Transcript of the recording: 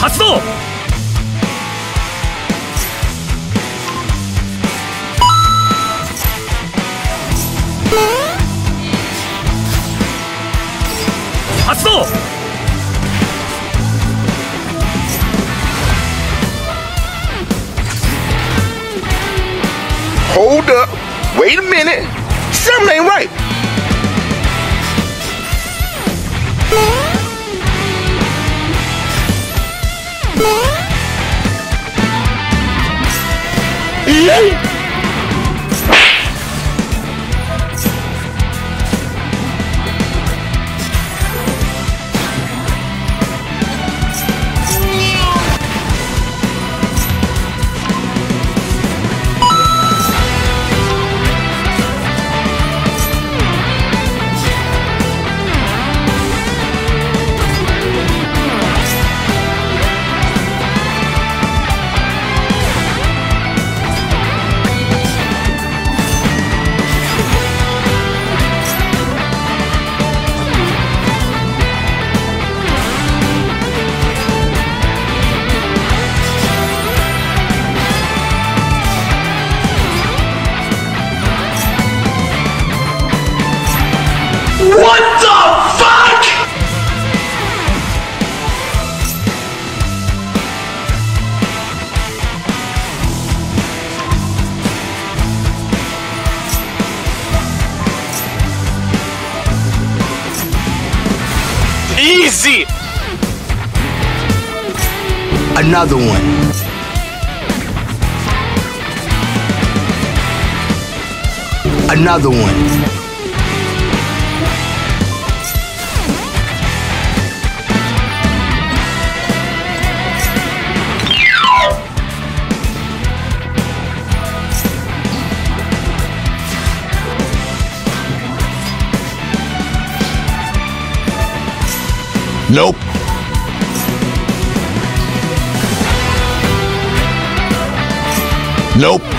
発動発動 Hold up. Wait a minute. Something ain't right. Yeah. What the fuck? Easy! Another one. Another one. Nope. Nope.